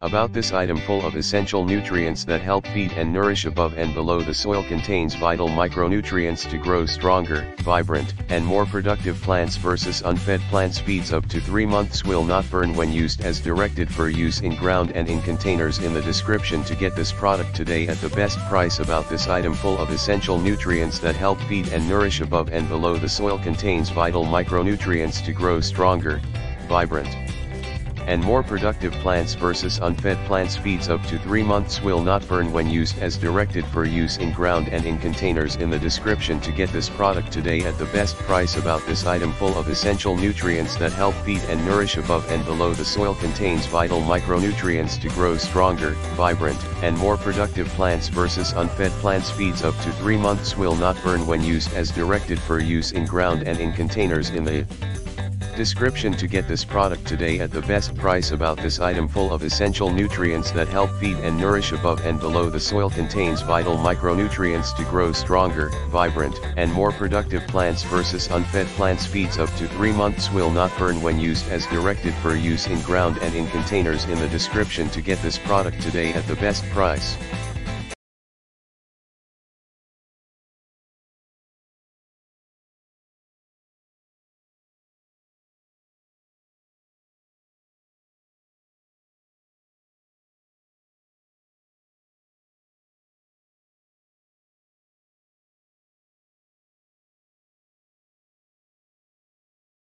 About this item full of essential nutrients that help feed and nourish above and below the soil contains vital micronutrients to grow stronger, vibrant, and more productive plants versus unfed plants feeds up to 3 months will not burn when used as directed for use in ground and in containers in the description to get this product today at the best price about this item full of essential nutrients that help feed and nourish above and below the soil contains vital micronutrients to grow stronger, vibrant, and more productive plants versus unfed plants feeds up to 3 months will not burn when used as directed for use in ground and in containers in the description to get this product today at the best price about this item full of essential nutrients that help feed and nourish above and below the soil contains vital micronutrients to grow stronger, vibrant, and more productive plants versus unfed plants feeds up to 3 months will not burn when used as directed for use in ground and in containers in the Description to get this product today at the best price about this item full of essential nutrients that help feed and nourish above and below the soil contains vital micronutrients to grow stronger, vibrant, and more productive plants versus unfed plants feeds up to 3 months will not burn when used as directed for use in ground and in containers in the description to get this product today at the best price.